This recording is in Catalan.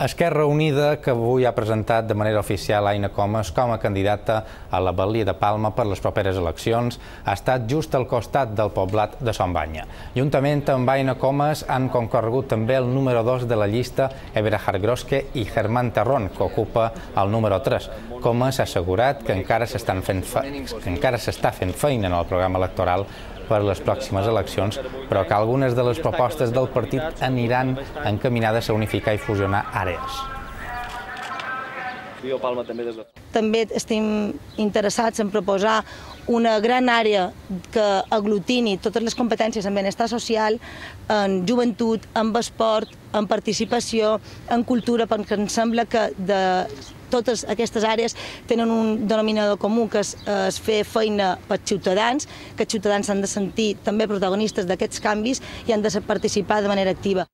Esquerra Unida, que avui ha presentat de manera oficial Aina Comas com a candidata a la Balia de Palma per les properes eleccions, ha estat just al costat del poblat de Sombanya. Juntament amb Aina Comas han concorregut també el número 2 de la llista Eberhard Groske i Germán Terrón, que ocupa el número 3. Comas ha assegurat que encara s'estan fent s'està fent feina en el programa electoral per les pròximes eleccions, però que algunes de les propostes del partit aniran encaminades a unificar i fusionar àrees. També estem interessats en proposar una gran àrea que aglutini totes les competències en benestar social, en joventut, en esport, en participació, en cultura, perquè em sembla que de totes aquestes àrees tenen un denominador comú, que és, és fer feina per ciutadans, que els ciutadans s'han de sentir també protagonistes d'aquests canvis i han de participar de manera activa.